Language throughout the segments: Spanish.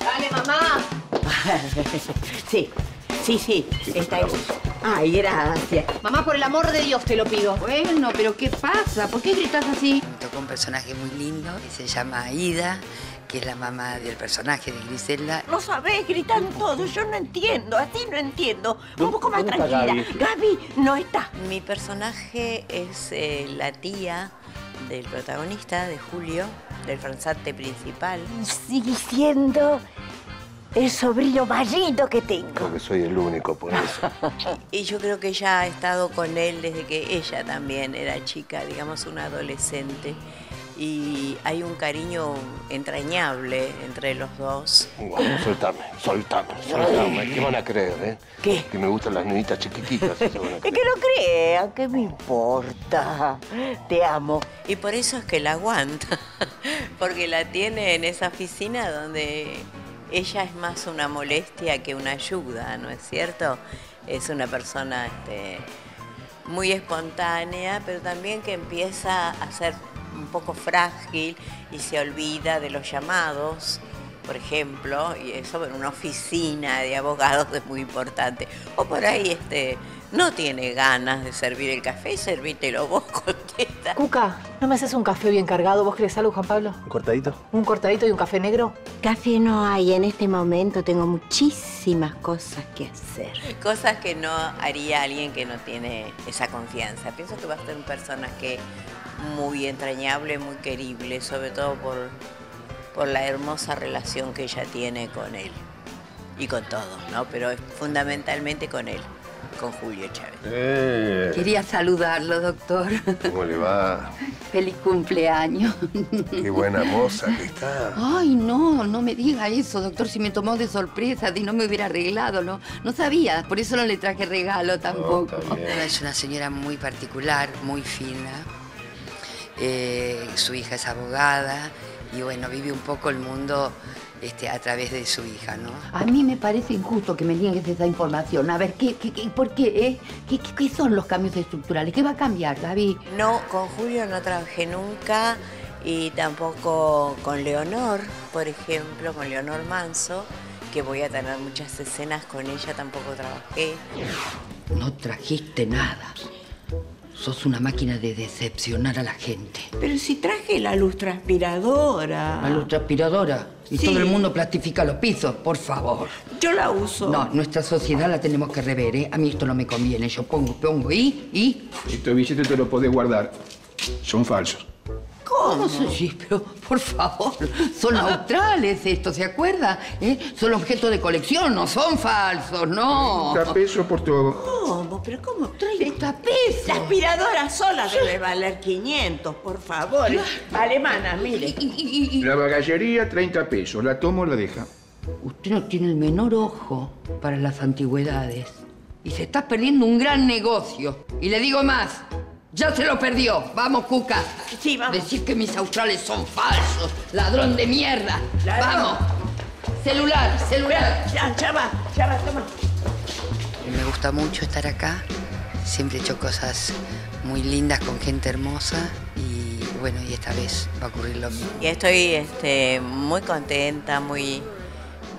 Dale, mamá. Sí, sí, sí, está ahí. Ay, gracias. Mamá, por el amor de Dios te lo pido. Bueno, pero ¿qué pasa? ¿Por qué gritas así? Me tocó un personaje muy lindo que se llama Aida, que es la mamá del personaje de Griselda. No sabés, gritan todo. Yo no entiendo, así no entiendo. Un poco más tranquila. Gaby? no está. Mi personaje es eh, la tía del protagonista, de Julio, del farsante principal. Sigue siendo el sobrino más lindo que tengo. Creo que soy el único por eso. Y yo creo que ella ha estado con él desde que ella también era chica, digamos una adolescente. Y hay un cariño entrañable entre los dos. Bueno, soltame, soltame, soltame. ¿Qué van a creer, eh? ¿Qué? Que me gustan las niñitas chiquititas. eso van a Es que no crean, ¿qué me importa? Te amo. Y por eso es que la aguanta, porque la tiene en esa oficina donde ella es más una molestia que una ayuda, ¿no es cierto? Es una persona este, muy espontánea, pero también que empieza a ser un poco frágil y se olvida de los llamados, por ejemplo, y eso en una oficina de abogados es muy importante. O por ahí este, no tiene ganas de servir el café, servítelo vos, contesta. Cuca, ¿no me haces un café bien cargado? ¿Vos querés algo, Juan Pablo? ¿Un cortadito? ¿Un cortadito y un café negro? Café no hay en este momento. Tengo muchísimas cosas que hacer. Cosas que no haría alguien que no tiene esa confianza. Pienso que va a ser un personaje muy entrañable, muy querible, sobre todo por, por la hermosa relación que ella tiene con él. Y con todos, ¿no? Pero fundamentalmente con él, con Julio Chávez. Eh, Quería saludarlo, doctor. ¿Cómo le va? Feliz cumpleaños. Qué buena moza que está. Ay, no, no me diga eso, doctor, si me tomó de sorpresa, si no me hubiera arreglado, no, no sabía, por eso no le traje regalo tampoco. bien. Es una señora muy particular, muy fina. Eh, su hija es abogada y bueno, vive un poco el mundo este, a través de su hija, ¿no? A mí me parece injusto que me niegues esa información. A ver, ¿qué, qué, qué- por qué? eh? ¿Qué, qué, qué son los cambios estructurales? ¿Qué va a cambiar, David? No, con Julio no trabajé nunca y tampoco con Leonor, por ejemplo, con Leonor Manso, que voy a tener muchas escenas con ella, tampoco trabajé. No trajiste nada. Sos una máquina de decepcionar a la gente. Pero si traje la luz transpiradora. La luz aspiradora. Y Sí. todo el mundo plastifica los pisos, por favor. Yo la uso. No, nuestra sociedad la tenemos que rever, ¿eh? A mí esto no me conviene. Yo pongo, pongo y, y. Estos billetes te los podés guardar. Son falsos. ¿Cómo? Sí, pero por favor, son neutrales estos, ¿se acuerda? ¿Eh? Son objetos de colección, no son falsos, no. 30 pesos por todo. ¿Cómo? ¿Pero cómo? 30 La pesos. aspiradora sola debe valer 500, por favor. Alemana, mire. Y- y- y- La bagallería, 30 pesos. La tomo o la deja. Usted no tiene el menor ojo para las antigüedades. Y se está perdiendo un gran negocio. Y le digo más, ya se lo perdió. Vamos, Cuca. Sí, vamos. Decir que mis australes son falsos. Ladrón de mierda. Vamos. Celular, celular. Ya, ya va, ya va, toma. Me gusta mucho estar acá. Siempre he hecho cosas muy lindas con gente hermosa y bueno, y esta vez va a ocurrir lo mismo. Y estoy este, muy contenta, muy,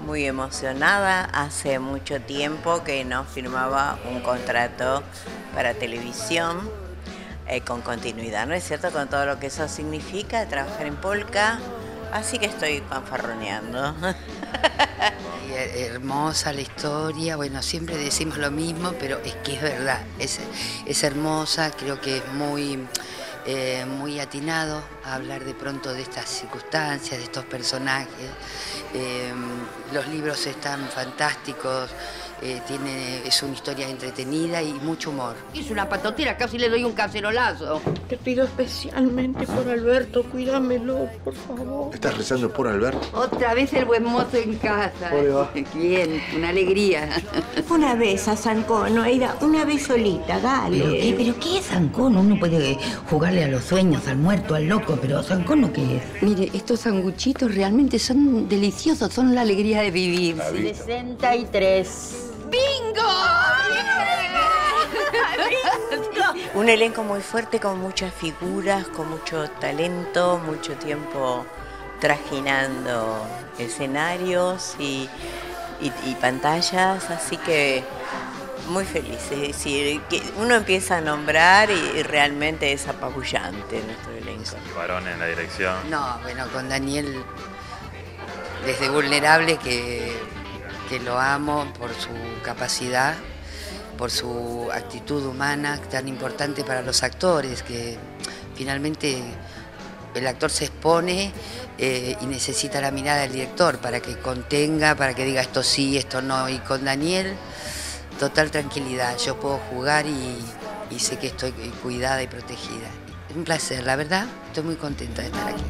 muy emocionada. Hace mucho tiempo que no firmaba un contrato para televisión eh, con continuidad, ¿no es cierto? Con todo lo que eso significa, trabajar en Polka. Así que estoy eh, hermosa la historia, bueno, siempre decimos lo mismo, pero es que es verdad, es, es hermosa, creo que es muy, eh, muy atinado hablar de pronto de estas circunstancias, de estos personajes. Eh, los libros están fantásticos, eh, tiene, es una historia entretenida y mucho humor. Es una patotera, casi le doy un cacerolazo. Te pido especialmente por Alberto, cuídamelo, por favor. ¿Estás rezando por Alberto? Otra vez el buen mozo en casa. Bien, una alegría. Una vez a San Cono, Aida, una vez solita, dale. ¿Pero qué, ¿Pero qué es Sancono? Uno puede jugarle a los sueños, al muerto, al loco, pero ¿Sancono qué es? Mire, estos sanguchitos realmente son deliciosos, son la alegría de vivir. La vista. 63. ¡Bingo! Un elenco muy fuerte con muchas figuras, con mucho talento, mucho tiempo trajinando escenarios y, pantallas, así que muy feliz. Es decir, que uno empieza a nombrar y, realmente es apabullante nuestro elenco. ¿Y varón en la dirección? No, bueno, con Daniel, desde Vulnerable, que, que lo amo por su capacidad, por su actitud humana tan importante para los actores, que finalmente el actor se expone eh, y necesita la mirada del director para que contenga, para que diga esto sí, esto no. Y con Daniel, total tranquilidad. Yo puedo jugar y, sé que estoy cuidada y protegida. Un placer, la verdad, estoy muy contenta de estar aquí.